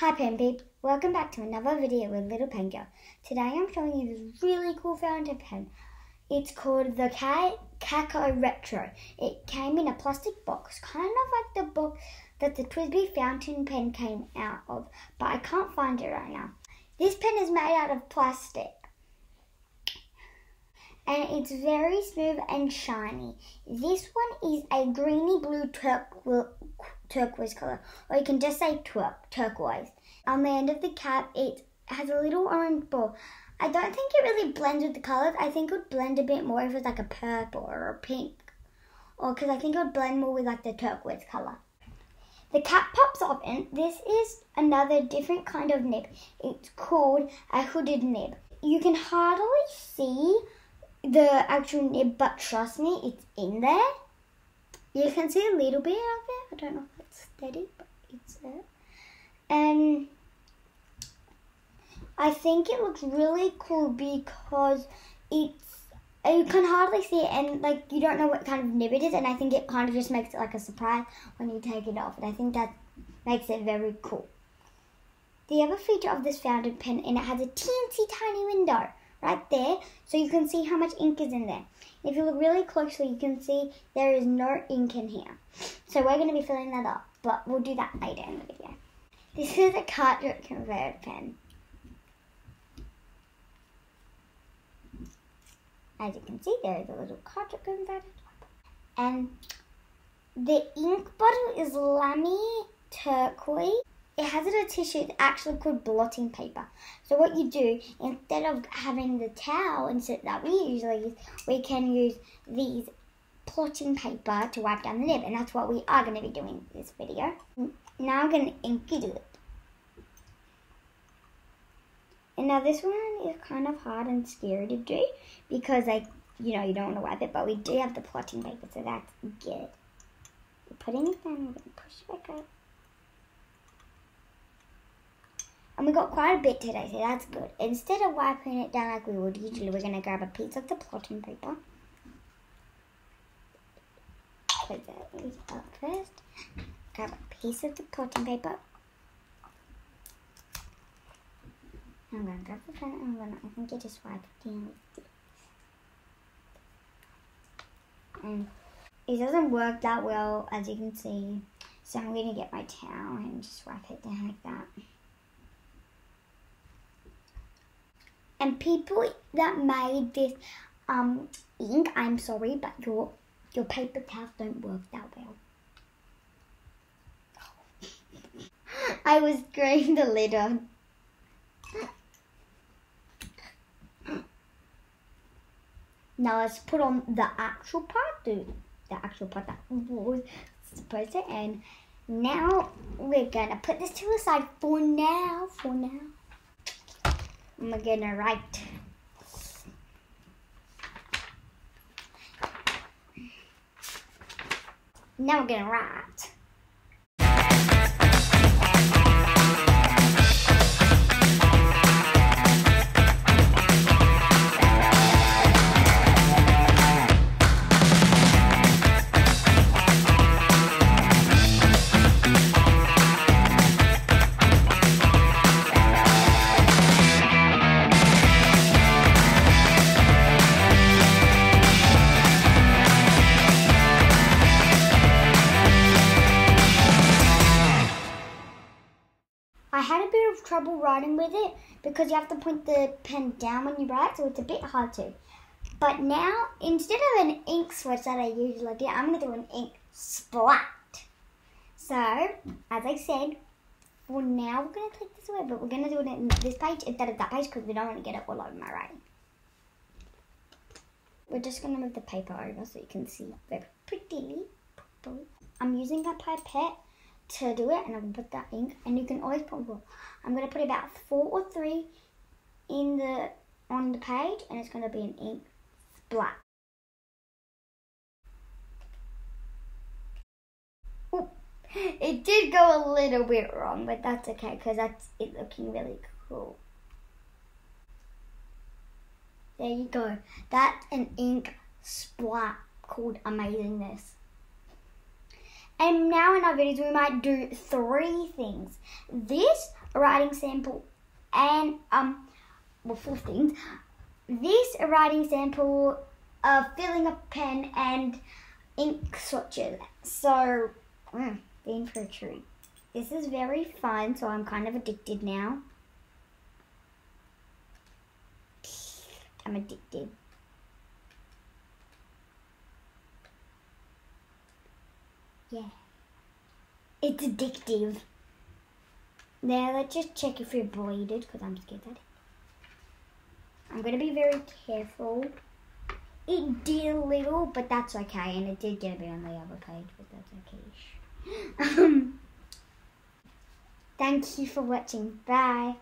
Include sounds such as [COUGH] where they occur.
Hi Pen Peep, welcome back to another video with Little Pen Girl. Today I'm showing you this really cool fountain pen. It's called the Kako Retro. It came in a plastic box, kind of like the box that the TWSBI fountain pen came out of, but I can't find it right now. This pen is made out of plastic and it's very smooth and shiny. This one is a greeny blue turquoise turquoise color, or you can just say tur- turquoise. On the end of the cap, it has a little orange ball. I don't think it really blends with the colors. I think it would blend a bit more if it was like a purple or a pink, or because I think it would blend more with like the turquoise color. The cap pops off, and this is another different kind of nib. It's called a hooded nib. You can hardly see the actual nib, but trust me, it's in there. You can see a little bit of it. I don't know if it's steady, but it's there. And I think it looks really cool because it's you can hardly see it and like you don't know what kind of nib it is and I think it kind of just makes it like a surprise when you take it off and I think that makes it very cool. The other feature of this fountain pen and it has a teensy tiny window right there so you can see how much ink is in there. If you look really closely you can see there is no ink in here. So we're going to be filling that up but we'll do that later in the video. This is a cartridge converter pen. As you can see, there is a little cartridge converter. And the ink bottle is Lamy turquoise. It has a tissue it's actually called blotting paper. So what you do, instead of having the towel instead that we usually use, we can use these blotting paper to wipe down the nib. And that's what we are going to be doing in this video. Now I'm going to ink it. And now this one is kind of hard and scary to do because like, you know, you don't want to wipe it, but we do have the blotting paper, so that's good. We're putting it down, we're going to push it back up. And we got quite a bit today, so that's good. Instead of wiping it down like we would usually, we're going to grab a piece of the blotting paper. Put that up first. Grab a piece of the blotting paper. I'm gonna grab the pen and I'm gonna, I think you just wipe it down. And it doesn't work that well, as you can see. So I'm gonna get my towel and just wipe it down like that. And people that made this um, ink, I'm sorry, but your your paper towels don't work that well. [LAUGHS] I was screwing the lid on. Now let's put on the actual part, the, the actual part that was supposed to And Now we're gonna put this to the side for now, for now. We're gonna write. Now we're gonna write. I had a bit of trouble writing with it because you have to point the pen down when you write, so it's a bit hard to. But now, instead of an ink swatch that I usually do, I'm going to do an ink splat. So, as I said, for now we're going to click this away, but we're going to do it in this page instead of that page because we don't want to get it all over my writing. We're just going to move the paper over so you can see very prettily. I'm using a pipette to do it and I'm gonna put that ink and you can always put well, I'm gonna put about four or three in the on the page and it's gonna be an ink splat. Ooh, it did go a little bit wrong but that's okay because that's it looking really cool. There you go. That's an ink splat called Amazingness. And now in our videos, we might do three things. This writing sample, and um, well, four things. This writing sample, uh, filling a pen and ink swatches. So, mm, being for a treat. This is very fun, so I'm kind of addicted now. I'm addicted. Yeah. It's addictive. Now let's just check if we're bleeded because I'm scared that. I'm going to be very careful. It did a little, but that's okay. And it did get a bit on the other page, but that's okay. [LAUGHS] um, thank you for watching. Bye.